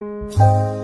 you